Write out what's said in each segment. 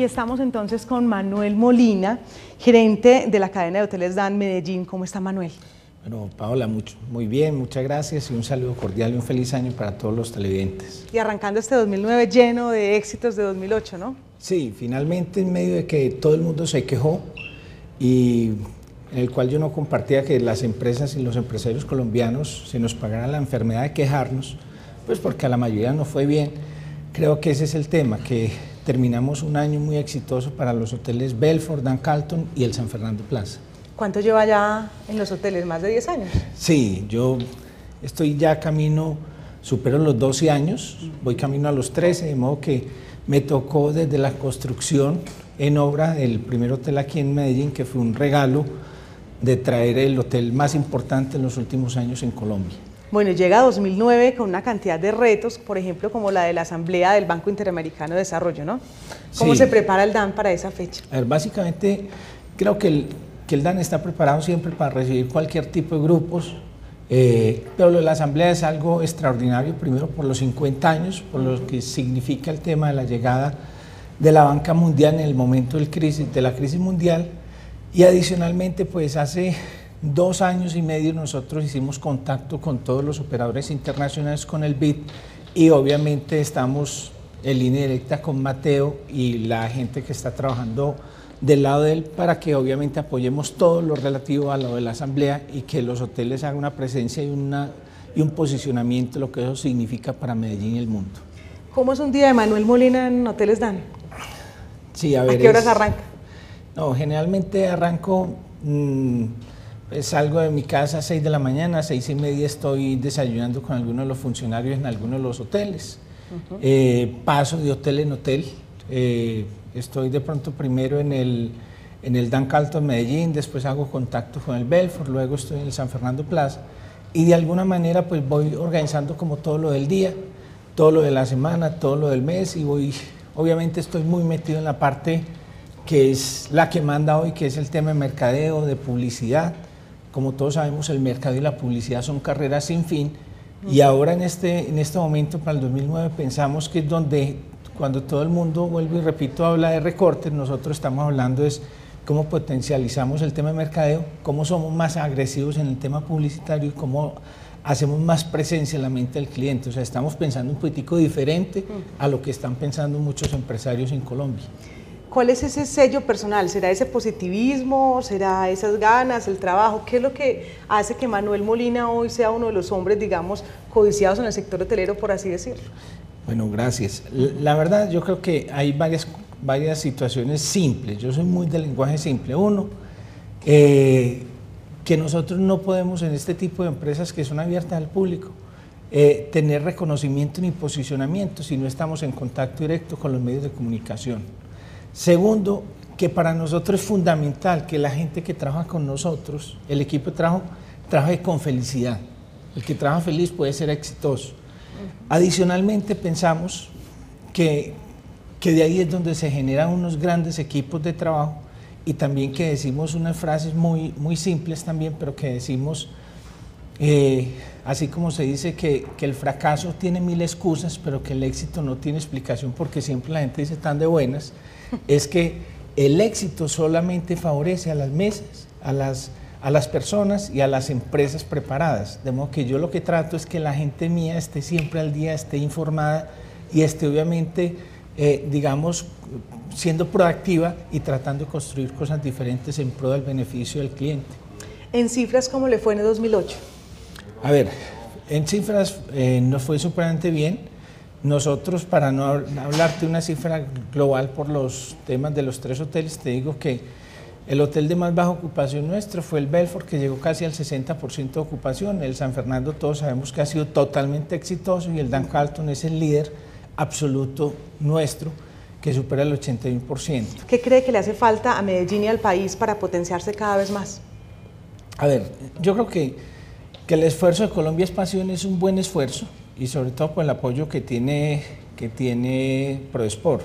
Y estamos entonces con Manuel Molina, gerente de la cadena de hoteles Dan Medellín. ¿Cómo está Manuel? Bueno, Paola, mucho, muy bien, muchas gracias y un saludo cordial y un feliz año para todos los televidentes. Y arrancando este 2009 lleno de éxitos de 2008, ¿no? Sí, finalmente en medio de que todo el mundo se quejó y en el cual yo no compartía que las empresas y los empresarios colombianos se nos pagaran la enfermedad de quejarnos, pues porque a la mayoría no fue bien. Creo que ese es el tema, que terminamos un año muy exitoso para los hoteles Belfort, Dan Carlton y el San Fernando Plaza. ¿Cuánto lleva ya en los hoteles? ¿Más de 10 años? Sí, yo estoy ya camino, supero los 12 años, voy camino a los 13, de modo que me tocó desde la construcción en obra del primer hotel aquí en Medellín, que fue un regalo de traer el hotel más importante en los últimos años en Colombia. Bueno, llega 2009 con una cantidad de retos, por ejemplo, como la de la Asamblea del Banco Interamericano de Desarrollo, ¿no? ¿Cómo se prepara el DAN para esa fecha? A ver, básicamente creo que el, que el DAN está preparado siempre para recibir cualquier tipo de grupos, eh, pero lo de la Asamblea es algo extraordinario, primero por los 50 años, por lo que significa el tema de la llegada de la banca mundial en el momento del crisis, de la crisis mundial, y adicionalmente, pues hace dos años y medio nosotros hicimos contacto con todos los operadores internacionales con el BID y obviamente estamos en línea directa con Mateo y la gente que está trabajando del lado de él para que obviamente apoyemos todo lo relativo a lo de la asamblea y que los hoteles hagan una presencia y, una, y un posicionamiento, lo que eso significa para Medellín y el mundo. ¿Cómo es un día de Manuel Molina en Hoteles Dan? Sí, a ver. ¿A qué horas arranca? No, generalmente arranco, mm, salgo de mi casa a 6 de la mañana, a 6 y media estoy desayunando con algunos de los funcionarios en algunos de los hoteles. Eh, paso de hotel en hotel. Eh, estoy de pronto primero en el, en el Dan Carlton Medellín, después hago contacto con el Belfort, luego estoy en el San Fernando Plaza y de alguna manera pues voy organizando como todo lo del día, todo lo de la semana, todo lo del mes y voy, obviamente estoy muy metido en la parte que es la que manda hoy, que es el tema de mercadeo, de publicidad. Como todos sabemos, el mercado y la publicidad son carreras sin fin. Y ahora en este, en este momento, para el 2009, pensamos que es donde, cuando todo el mundo, vuelvo y repito, habla de recortes, nosotros estamos hablando es cómo potencializamos el tema de mercadeo, cómo somos más agresivos en el tema publicitario y cómo hacemos más presencia en la mente del cliente. O sea, estamos pensando un poquitico diferente a lo que están pensando muchos empresarios en Colombia. ¿Cuál es ese sello personal? ¿Será ese positivismo? ¿Será esas ganas, el trabajo? ¿Qué es lo que hace que Manuel Molina hoy sea uno de los hombres, digamos, codiciados en el sector hotelero, por así decirlo? Bueno, gracias. La verdad, yo creo que hay varias, varias situaciones simples. Yo soy muy del lenguaje simple. Uno, eh, que nosotros no podemos en este tipo de empresas que son abiertas al público, eh, tener reconocimiento ni posicionamiento si no estamos en contacto directo con los medios de comunicación. Segundo, que para nosotros es fundamental que la gente que trabaja con nosotros, el equipo de trabajo, trabaje con felicidad. El que trabaja feliz puede ser exitoso. Adicionalmente pensamos que, que de ahí es donde se generan unos grandes equipos de trabajo y también que decimos unas frases muy, muy simples también, pero que decimos, eh, así como se dice que, que, el fracaso tiene mil excusas, pero que el éxito no tiene explicación porque siempre la gente dice tan de buenas, es que el éxito solamente favorece a las mesas, a las, a las personas y a las empresas preparadas. De modo que yo lo que trato es que la gente mía esté siempre al día, esté informada y esté obviamente, eh, digamos, siendo proactiva y tratando de construir cosas diferentes en pro del beneficio del cliente. ¿En cifras cómo le fue en el 2008? A ver, en cifras eh, nos fue superante bien. Nosotros, para no hablarte una cifra global por los temas de los tres hoteles, te digo que el hotel de más baja ocupación nuestro fue el Belfort, que llegó casi al 60% de ocupación. El San Fernando, todos sabemos que ha sido totalmente exitoso y el Dan Carlton es el líder absoluto nuestro, que supera el 81%. ¿Qué cree que le hace falta a Medellín y al país para potenciarse cada vez más? A ver, yo creo que, que el esfuerzo de Colombia Espacio es un buen esfuerzo y sobre todo por el apoyo que tiene, que tiene ProSport.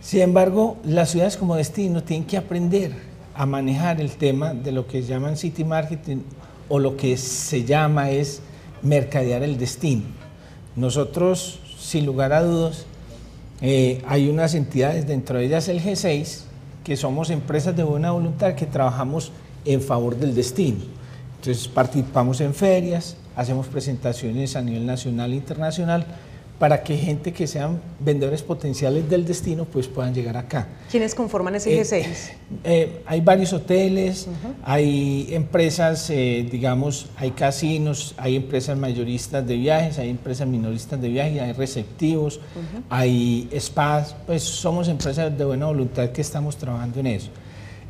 Sin embargo, las ciudades como destino tienen que aprender a manejar el tema de lo que llaman city marketing o lo que se llama es mercadear el destino. Nosotros, sin lugar a dudas, Eh, hay unas entidades, dentro de ellas el G6, que somos empresas de buena voluntad que trabajamos en favor del destino. Entonces participamos en ferias, hacemos presentaciones a nivel nacional e internacional para que gente que sean vendedores potenciales del destino pues puedan llegar acá. ¿Quiénes conforman ese G6? Eh, eh, hay varios hoteles, hay empresas, eh, digamos, hay casinos, hay empresas mayoristas de viajes, hay empresas minoristas de viajes, hay receptivos, hay spas, pues somos empresas de buena voluntad que estamos trabajando en eso.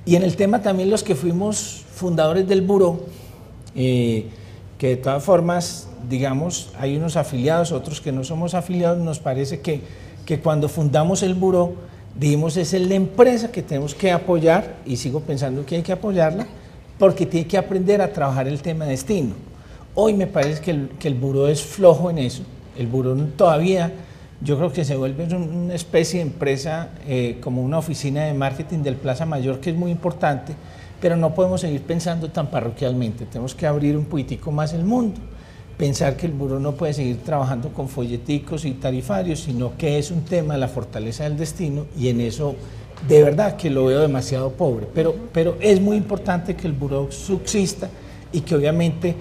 Y en el tema también los que fuimos fundadores del buró, que de todas formas, digamos, hay unos afiliados, otros que no somos afiliados, nos parece que, que cuando fundamos el buró, dijimos, es la empresa que tenemos que apoyar, y sigo pensando que hay que apoyarla, porque tiene que aprender a trabajar el tema de destino. Hoy me parece que el, que el buró es flojo en eso, el buró todavía, yo creo que se vuelve una especie de empresa eh, como una oficina de marketing del Plaza Mayor, que es muy importante, pero no podemos seguir pensando tan parroquialmente, tenemos que abrir un poquitico más el mundo, pensar que el buró no puede seguir trabajando con folleticos y tarifarios, sino que es un tema de la fortaleza del destino y en eso de verdad que lo veo demasiado pobre, pero, pero es muy importante que el buró subsista y que obviamente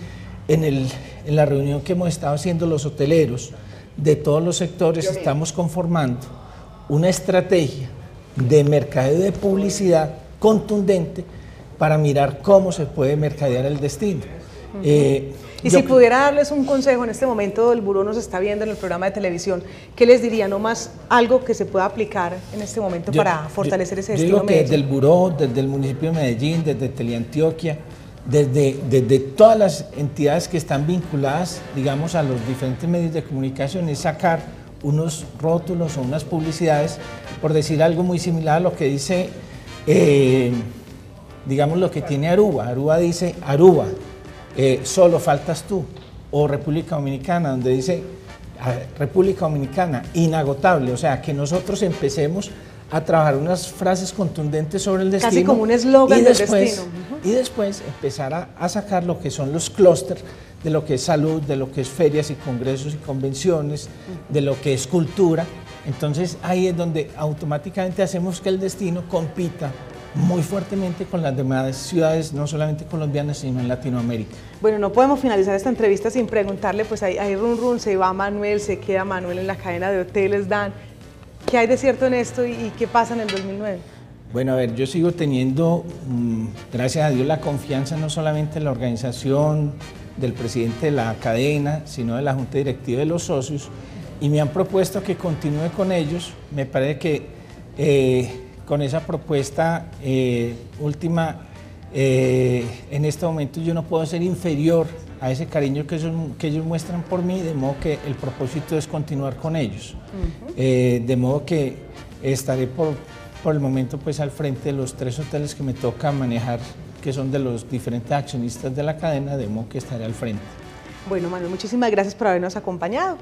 en, el, en la reunión que hemos estado haciendo los hoteleros de todos los sectores estamos conformando una estrategia de mercadeo de publicidad contundente para mirar cómo se puede mercadear el destino. Eh, y si pudiera darles un consejo en este momento, el buró nos está viendo en el programa de televisión, ¿qué les diría? No más algo que se pueda aplicar en este momento para fortalecer ese destino. Yo digo que desde el buró, desde el municipio de Medellín, desde Teleantioquia, desde, desde todas las entidades que están vinculadas, digamos, a los diferentes medios de comunicación, es sacar unos rótulos o unas publicidades, por decir algo muy similar a lo que dice... Eh, digamos lo que tiene Aruba. Aruba dice, Aruba, eh, solo faltas tú. O República Dominicana, donde dice República Dominicana, inagotable. O sea, que nosotros empecemos a trabajar unas frases contundentes sobre el destino. Casi como un eslogan del destino. Y después empezar a, sacar lo que son los clústeres de lo que es salud, de lo que es ferias y congresos y convenciones, de lo que es cultura. Entonces ahí es donde automáticamente hacemos que el destino compita muy fuertemente con las demás ciudades, no solamente colombianas, sino en Latinoamérica. Bueno, no podemos finalizar esta entrevista sin preguntarle, pues hay, hay run run, se va Manuel, se queda Manuel en la cadena de hoteles Dan. ¿Qué hay de cierto en esto y, qué pasa en el 2009? Bueno, a ver, yo sigo teniendo, mm, gracias a Dios, la confianza no solamente en la organización, del presidente de la cadena, sino de la junta directiva de los socios, y me han propuesto que continúe con ellos. Me parece que eh, con esa propuesta eh, última, eh, en este momento yo no puedo ser inferior a ese cariño que, que ellos muestran por mí, de modo que el propósito es continuar con ellos. Eh, de modo que estaré por, por el momento pues al frente de los tres hoteles que me toca manejar, que son de los diferentes accionistas de la cadena, de modo que estaré al frente. Bueno, Manuel, muchísimas gracias por habernos acompañado.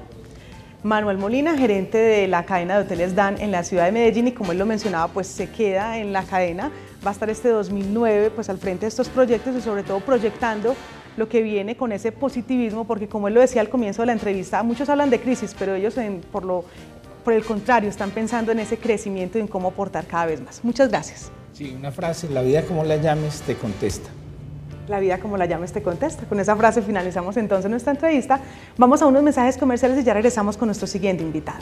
Manuel Molina, gerente de la cadena de hoteles Dan en la ciudad de Medellín y como él lo mencionaba, pues se queda en la cadena, va a estar este 2009 pues al frente de estos proyectos y sobre todo proyectando lo que viene con ese positivismo, porque como él lo decía al comienzo de la entrevista, muchos hablan de crisis, pero ellos por, lo, por el contrario están pensando en ese crecimiento y en cómo aportar cada vez más. Muchas gracias. Sí, una frase, la vida como la llames te contesta. La vida como la llames te contesta. Con esa frase finalizamos entonces nuestra entrevista. Vamos a unos mensajes comerciales y ya regresamos con nuestro siguiente invitado.